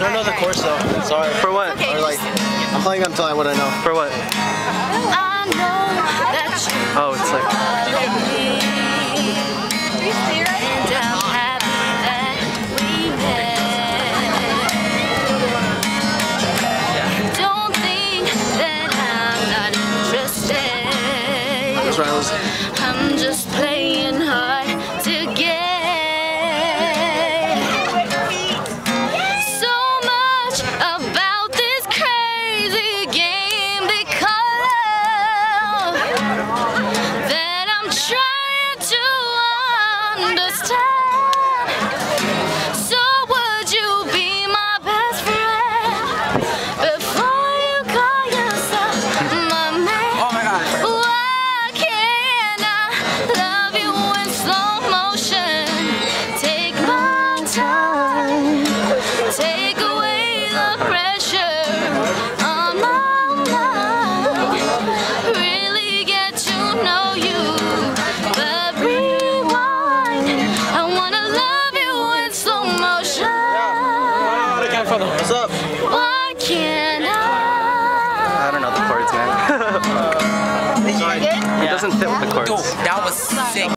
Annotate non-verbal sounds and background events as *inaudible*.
don't know the chords though. Sorry. For what? Or like, I'm probably gonna tell you what I know. For what? I know that you Oh, it's like. love me. And I'm happy that we what's up? Why can't I? I don't know the chords, man. *laughs* Uh, it doesn't fit with the chords. Dude, that was sick.